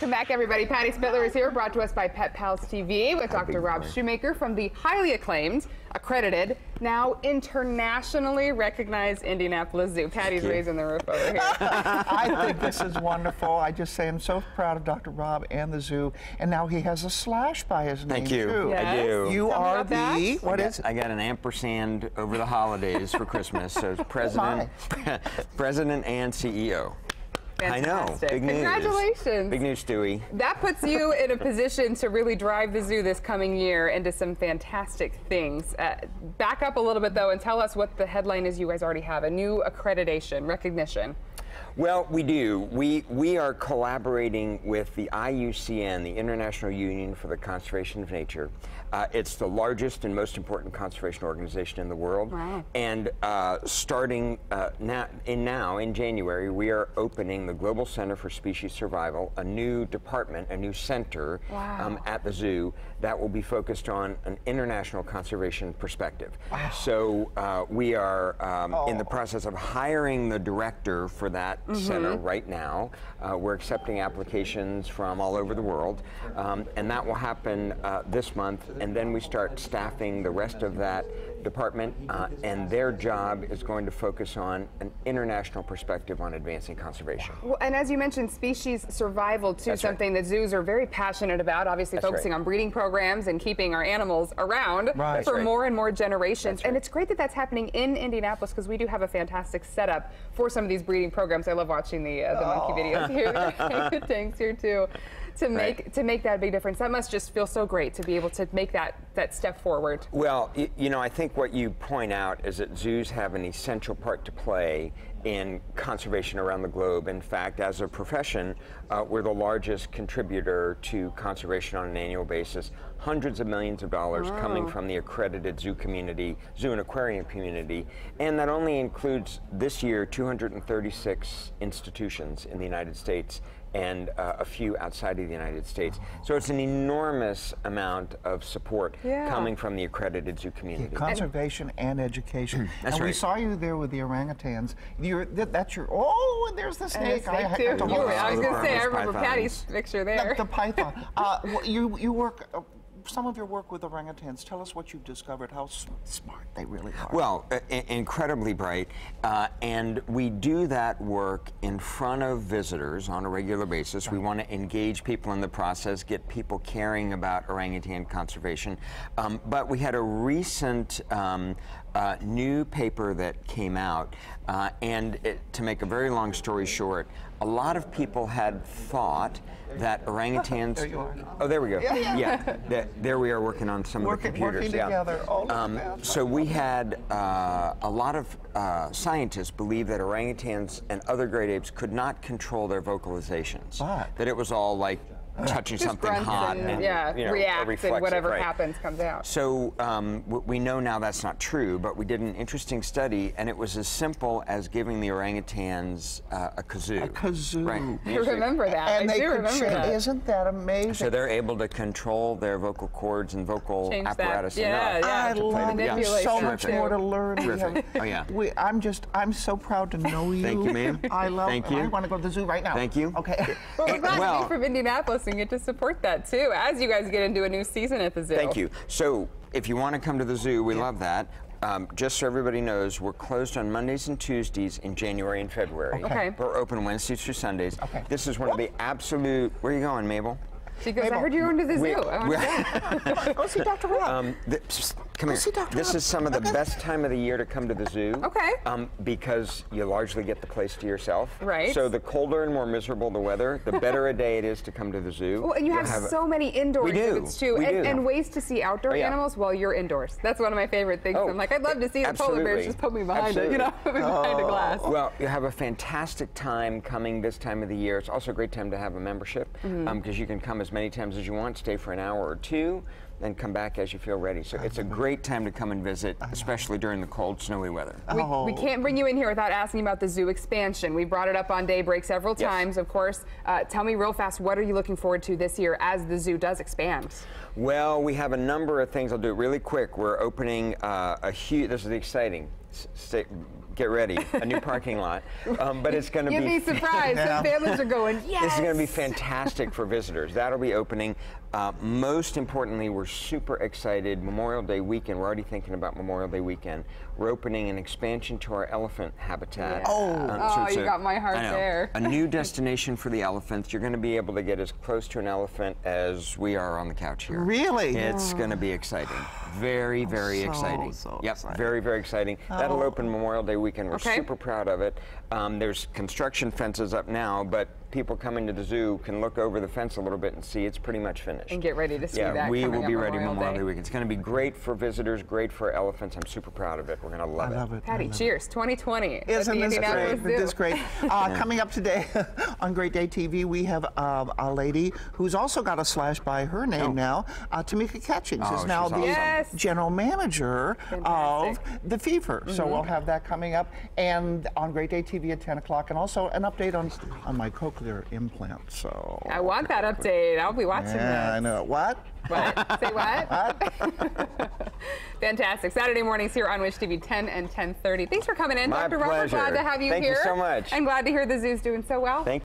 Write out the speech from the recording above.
Welcome back, everybody. Patty Spitler is here, brought to us by Pet Pals TV with Dr. Rob Shumaker from the highly acclaimed, accredited, now internationally recognized Indianapolis Zoo. Patty's raising the roof over here. I think this is wonderful. I just say I'm so proud of Dr. Rob and the zoo, and now he has a slash by his Thank name you. too. Yes. I do. You Tell are about that. the what I is got, I got an ampersand over the holidays for Christmas. So oh, it's president, president and CEO. I know. Big news. Congratulations. Big news, Stewie. That puts you in a position to really drive the zoo this coming year into some fantastic things. Uh, back up a little bit though and tell us what the headline is you guys already have a new accreditation, recognition. Well, we do. We we are collaborating with the IUCN, the International Union for the Conservation of Nature. Uh, it's the largest and most important conservation organization in the world. Wow. And uh, starting uh, now, in now in January, we are opening the Global Center for Species Survival, a new department, a new center Wow. um, at the zoo that will be focused on an international conservation perspective. Wow. So uh, we are um, in the process of hiring the director for that center right now. Uh, we're accepting applications from all over the world, um, and that will happen uh, this month. And then we start staffing the rest of that department, uh, and their job is going to focus on an international perspective on advancing conservation. Well, and as you mentioned, species survival too, That's right. something that zoos are very passionate about. Obviously, That's focusing right. on breeding programs and keeping our animals around Right. for right. more and more generations. And it's great that that's happening in Indianapolis because we do have a fantastic setup for some of these breeding programs. I love watching the uh, the monkey videos here, the tanks here too, to make Right. to make that big difference. That must just feel so great to be able to make that that step forward. Well, you know, I think what you point out is that zoos have an essential part to play in conservation around the globe. In fact, as a profession, uh, we're the largest contributor to conservation on an annual basis. Hundreds of millions of dollars coming from the accredited zoo community, zoo and aquarium community, and that only includes this year 236 institutions in the United States and uh, a few outside of the United States. So it's an enormous amount of support Yeah. coming from the accredited zoo community. conservation and education? That's and we saw you there with the orangutans. You're, that, that's your oh, and there's the And snake. I, snake, had too. to You I was going to say, I Pythons. remember Patty's picture there. the, the python. Uh, wh- you you work. Uh, some of your work with orangutans. Tell us what you've discovered. How smart they really are. Well, uh, incredibly bright, uh, and we do that work in front of visitors on a regular basis. We want to engage people in the process, get people caring about orangutan conservation. Um, but we had a recent um, uh, new paper that came out, uh, and it, to make a very long story short, a lot of people had thought that orangutans. There. Oh, there we go. Yeah, yeah. that- there we are working on some Working- of the computers. working yeah. together. Look Um, so we had uh, a lot of uh, scientists believe that orangutans and other great apes could not control their vocalizations. But- That it was all like touching Just something grunts hot and, and, yeah, you know, react and reflexive, whatever right. happens comes out. So um, we know now that's not true, but we did an interesting study, and it was as simple as giving the orangutans uh, a kazoo. A kazoo. Right. I remember that. and I they do remember cha- that. Isn't that amazing? So they're able to control their vocal cords and vocal Change apparatus Yeah, enough. yeah. I to play love the it. manipulation So much too. more to learn. We Terrific. have- Oh, yeah. We, I'm just, I'm so proud to know you. Thank you, ma'am. I love. Thank you. I want to go to the zoo right now. Thank you. Okay. Well, we're glad to Well- be from Indianapolis and get to support that too as you guys get into a new season at the zoo. Thank you. So, if you want to come to the zoo, we love that. Um, just so everybody knows, we're closed on Mondays and Tuesdays in January and February. Okay. We're open Wednesdays through Sundays. Okay. This is one of the absolute. Where are you going, Mabel? She goes, I Mabel, heard you're going to the zoo. we- I want we- to go. go see Dr. Rob. Um, th- come here. see Dr. This is some of the Okay. best time of the year to come to the zoo. Okay. Um, because you largely get the place to yourself. Right. So the colder and more miserable the weather, the better a day it is to come to the zoo. Well, and you have, a- so many indoor exhibits too, We and, do. and ways to see outdoor Oh, yeah. animals while you're indoors. That's one of my favorite things. Oh, I'm like, I'd love to see the polar bears. Just put me behind it, you know, put me behind a glass. Well, you have a fantastic time coming this time of the year. It's also a great time to have a membership because Mm-hmm. you can come as many times as you want, stay for an hour or two, then come back as you feel ready. So it's a great time to come and visit, especially during the cold, snowy weather. We, Oh. we can't bring you in here without asking about the zoo expansion. We brought it up on Daybreak several Yes. times, of course. Uh, tell me real fast, what are you looking forward to this year as the zoo does expand? Well, we have a number of things. I'll do it really quick. We're opening uh, a huge. This is exciting. S- Stay, get ready, a new parking lot. Um, but it's going to You'd be be surprised. Yeah. Some families are going, yes. This is going to be fantastic for visitors. That'll be opening. Uh, most importantly, we're super excited. Memorial Day weekend. We're already thinking about Memorial Day weekend. We're opening an expansion to our elephant habitat. Yeah. Oh. Oh, it's you got my heart know, there. a new destination for the elephants. You're going to be able to get as close to an elephant as we are on the couch here. Really? It's going to be exciting. Very, very so, exciting. so yep, excited. very, very exciting. That'll Oh. open Memorial Day weekend. We're Okay. super proud of it. Um, there's construction fences up now, but people coming to the zoo can look over the fence a little bit and see it's pretty much finished. And get ready to see yeah, that we coming will up be ready Memorial Memorial Day. Day weekend. It's going to be great for visitors, great for elephants. I'm super proud of it. We're going to love I it. love it. Patty, cheers. 2020. at Isn't this Indianapolis great? Zoo. This great. Uh, Coming up today on Great Day TV, we have um, a lady who's also got a slash by her name now. Uh, Tamika Catchings Oh, is now the awesome. General manager of the Fever. So we'll have that coming up, and on Great Day TV at 10 o'clock, and also an update on on my cochlear implant. So. I want that update. I'll be watching yeah, I know. What? What? Say what? what? Fantastic. Saturday mornings here on Wish TV 10 and 10:30. Thanks for coming in, My Dr. Robert. Glad pleasure. to have you Thank you so much. I'm glad to hear the zoo's doing so well. Thank